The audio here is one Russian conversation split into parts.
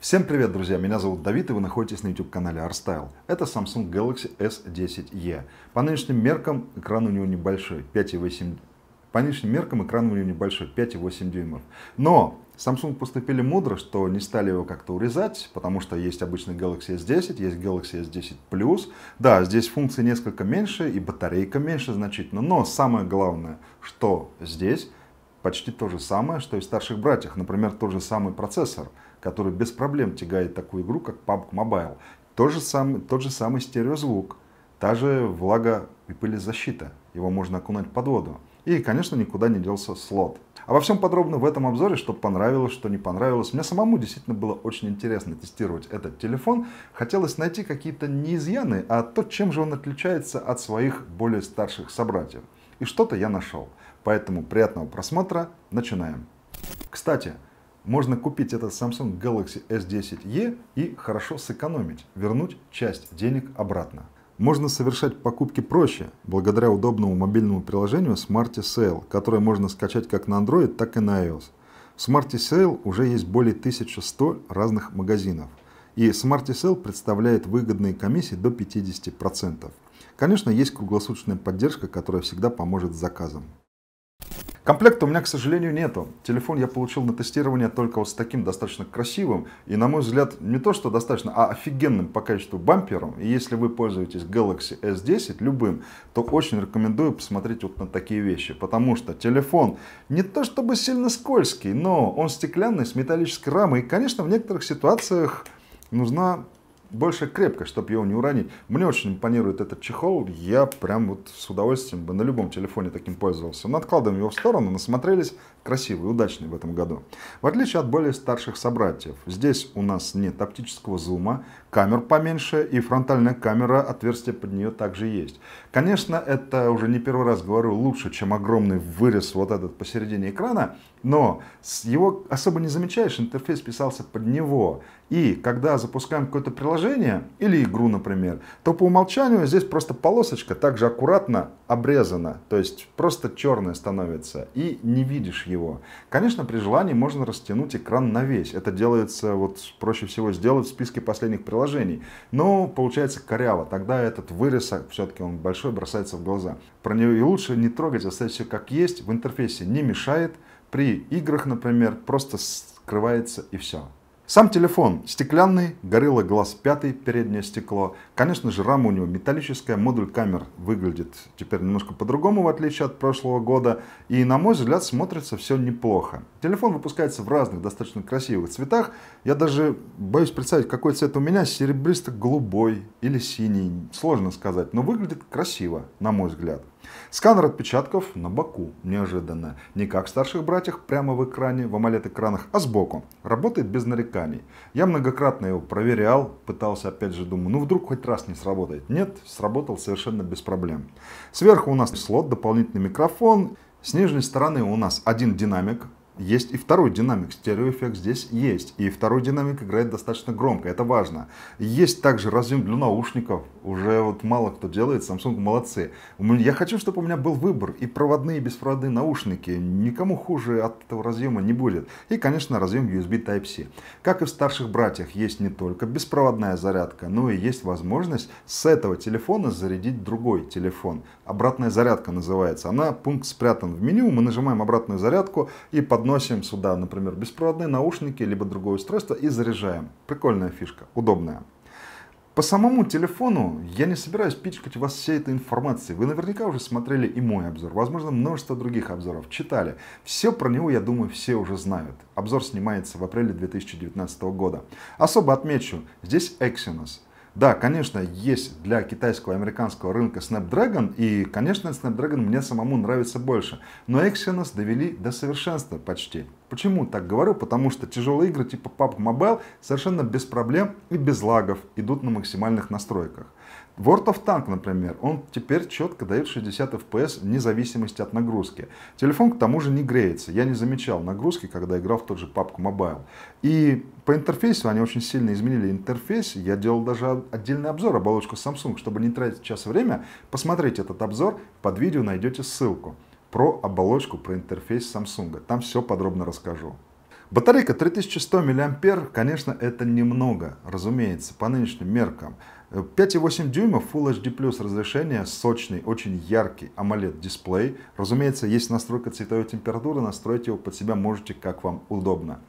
Всем привет, друзья! Меня зовут Давид, и вы находитесь на YouTube-канале ArtStyle. Это Samsung Galaxy S10e. По нынешним меркам экран у него небольшой, 5,8 по нынешним меркам экран у него небольшой, 5,8 дюймов. Но Samsung поступили мудро, что не стали его как-то урезать, потому что есть обычный Galaxy S10, есть Galaxy S10 Plus. Да, здесь функции несколько меньше и батарейка меньше значительно, но самое главное, что здесь почти то же самое, что и в старших братьях. Например, тот же самый процессор – который без проблем тягает такую игру, как PUBG Mobile. Тот же самый, тот же самый стереозвук, та же влага и пылезащита. Его можно окунать под воду. И, конечно, никуда не делся слот. Обо всем подробно в этом обзоре, что понравилось, что не понравилось. Мне самому действительно было очень интересно тестировать этот телефон. Хотелось найти какие-то не изъяны, а то, чем же он отличается от своих более старших собратьев. И что-то я нашел. Поэтому приятного просмотра. Начинаем. Кстати, можно купить этот Samsung Galaxy S10e и хорошо сэкономить, вернуть часть денег обратно. Можно совершать покупки проще, благодаря удобному мобильному приложению Smarty Sale, которое можно скачать как на Android, так и на iOS. В Smarty Sale уже есть более 1100 разных магазинов. И Smarty Sale представляет выгодные комиссии до 50%. Конечно, есть круглосуточная поддержка, которая всегда поможет с заказом. Комплекта у меня, к сожалению, нету. Телефон я получил на тестирование только вот с таким достаточно красивым и, на мой взгляд, не то что достаточно, а офигенным по качеству бампером. И если вы пользуетесь Galaxy S10 любым, то очень рекомендую посмотреть вот на такие вещи. Потому что телефон не то чтобы сильно скользкий, но он стеклянный, с металлической рамой. И, конечно, в некоторых ситуациях нужна больше крепко, чтобы его не уронить. Мне очень импонирует этот чехол. Я прям вот с удовольствием бы на любом телефоне таким пользовался. Но откладываем его в сторону, насмотрелись. Красивый, удачный в этом году. В отличие от более старших собратьев. Здесь у нас нет оптического зума, камер поменьше и фронтальная камера, отверстие под нее также есть. Конечно, это уже не первый раз говорю, лучше, чем огромный вырез вот этот посередине экрана. Но его особо не замечаешь, интерфейс писался под него. И когда запускаем какое-то приложение или игру, например, то по умолчанию здесь просто полосочка также аккуратно обрезана. То есть просто черная становится и не видишь его. Конечно, при желании можно растянуть экран на весь. Это делается, вот проще всего сделать в списке последних приложений. Но получается коряво. Тогда этот вырез, а, все-таки он большой, бросается в глаза. Про него и лучше не трогать, оставить все как есть. В интерфейсе не мешает. При играх, например, просто скрывается и все. Сам телефон стеклянный, Gorilla Glass 5, переднее стекло. Конечно же, рама у него металлическая, модуль камер выглядит теперь немножко по-другому, в отличие от прошлого года. И, на мой взгляд, смотрится все неплохо. Телефон выпускается в разных, достаточно красивых цветах. Я даже боюсь представить, какой цвет у меня, серебристо-голубой или синий. Сложно сказать, но выглядит красиво, на мой взгляд. Сканер отпечатков на боку, неожиданно. Не как в старших братьях, прямо в экране, в AMOLED-экранах, а сбоку. Работает без нареканий. Я многократно его проверял, пытался, опять же, думаю, ну вдруг хоть раз не сработает. Нет, сработал совершенно без проблем. Сверху у нас слот, дополнительный микрофон. С нижней стороны у нас один динамик, есть и второй динамик, стереоэффект здесь есть. И второй динамик играет достаточно громко, это важно. Есть также разъем для наушников, уже вот мало кто делает, Samsung молодцы. Я хочу, чтобы у меня был выбор и проводные, и беспроводные наушники. Никому хуже от этого разъема не будет. И, конечно, разъем USB Type-C. Как и в старших братьях, есть не только беспроводная зарядка, но и есть возможность с этого телефона зарядить другой телефон. Обратная зарядка называется. Она пункт спрятан в меню, мы нажимаем обратную зарядку и под подносим сюда, например, беспроводные наушники, либо другое устройство и заряжаем. Прикольная фишка, удобная. По самому телефону я не собираюсь пичкать вас всей этой информацией. Вы наверняка уже смотрели и мой обзор, возможно, множество других обзоров, читали. Все про него, я думаю, все уже знают. Обзор снимается в апреле 2019 года. Особо отмечу, здесь Exynos. Да, конечно, есть для китайского и американского рынка Snapdragon, и, конечно, Snapdragon мне самому нравится больше. Но Exynos довели до совершенства почти. Почему так говорю? Потому что тяжелые игры типа PUBG Mobile совершенно без проблем и без лагов идут на максимальных настройках. World of Tank, например, он теперь четко дает 60 FPS вне зависимости от нагрузки. Телефон к тому же не греется. Я не замечал нагрузки, когда играл в тот же PUBG Mobile. И по интерфейсу они очень сильно изменили интерфейс. Я делал даже отдельный обзор оболочку Samsung. Чтобы не тратить час время, посмотрите этот обзор. Под видео найдете ссылку про оболочку, про интерфейс Samsung. Там все подробно расскажу. Батарейка 3100 мА, конечно, это немного, разумеется, по нынешним меркам. 5,8 дюймов Full HD разрешение, сочный, очень яркий AMOLED дисплей. Разумеется, есть настройка цветовой температуры, настроить его под себя можете как вам удобно.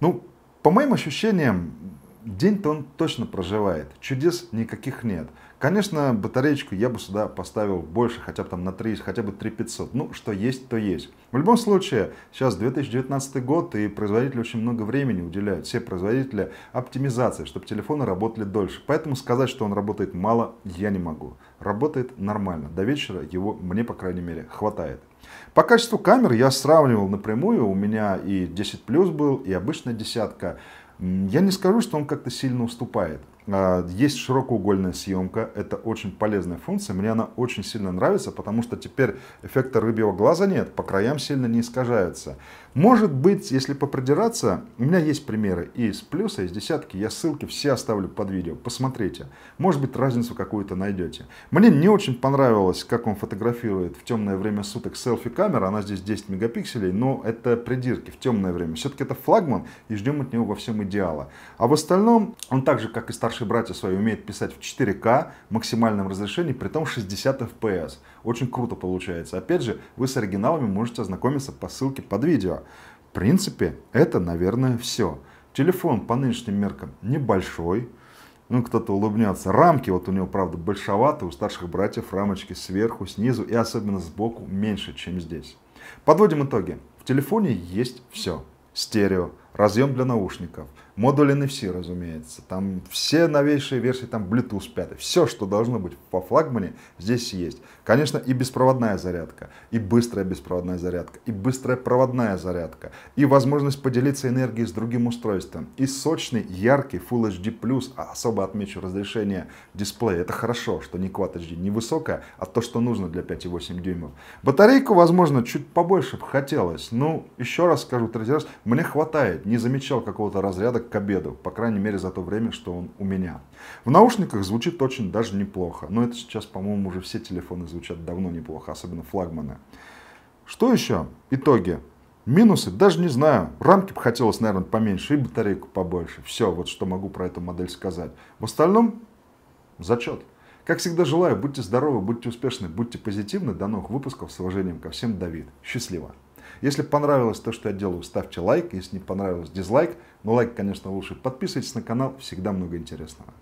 Ну, по моим ощущениям, день-то он точно проживает, чудес никаких нет. Конечно, батареечку я бы сюда поставил больше, хотя бы там на 3, хотя бы 3500. Ну, что есть, то есть. В любом случае, сейчас 2019 год, и производители очень много времени уделяют, все производители, оптимизации, чтобы телефоны работали дольше. Поэтому сказать, что он работает мало, я не могу. Работает нормально. До вечера его, мне, по крайней мере, хватает. По качеству камер я сравнивал напрямую. У меня и 10 плюс был, и обычная десятка. Я не скажу, что он как-то сильно уступает. А, есть широкоугольная съемка, это очень полезная функция, мне она очень сильно нравится, потому что теперь эффекта рыбьего глаза нет, по краям сильно не искажаются. Может быть, если попридираться, у меня есть примеры из плюса, из десятки, я ссылки все оставлю под видео, посмотрите. Может быть, разницу какую-то найдете. Мне не очень понравилось, как он фотографирует в темное время суток селфи-камера, она здесь 10 мегапикселей, но это придирки в темное время. Все-таки это флагман, и ждем от него во всем идеала. А в остальном, он так же, как и старшие братья свои, умеет писать в 4К максимальном разрешении, при том 60 FPS. Очень круто получается. Опять же, вы с оригиналами можете ознакомиться по ссылке под видео. В принципе, это, наверное, все. Телефон по нынешним меркам небольшой. Ну, кто-то улыбнется. Рамки вот у него, правда, большоваты. У старших братьев рамочки сверху, снизу и особенно сбоку меньше, чем здесь. Подводим итоги. В телефоне есть все. Стерео, разъем для наушников, модуль NFC, разумеется, там все новейшие версии, там Bluetooth 5, все, что должно быть по флагмане, здесь есть. Конечно, и беспроводная зарядка, и быстрая беспроводная зарядка, и быстрая проводная зарядка, и возможность поделиться энергией с другим устройством, и сочный, яркий Full HD+, а особо отмечу разрешение дисплея. Это хорошо, что не Quad HD, не высокая, а то, что нужно для 5,8 дюймов. Батарейку, возможно, чуть побольше бы хотелось. Ну, еще раз скажу, третий раз, мне хватает, не замечал какого-то разряда к обеду, по крайней мере за то время, что он у меня. В наушниках звучит очень даже неплохо, но это сейчас, по-моему, уже все телефоны звучат давно неплохо, особенно флагманы. Что еще? Итоги. Минусы? Даже не знаю. Рамки бы хотелось, наверное, поменьше и батарейку побольше. Все, вот что могу про эту модель сказать. В остальном, зачет. Как всегда желаю, будьте здоровы, будьте успешны, будьте позитивны. До новых выпусков. С уважением ко всем, Давид. Счастливо. Если понравилось то, что я делаю, ставьте лайк. Если не понравилось, дизлайк. Но лайк, конечно, лучше. Подписывайтесь на канал, всегда много интересного.